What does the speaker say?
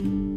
Bye.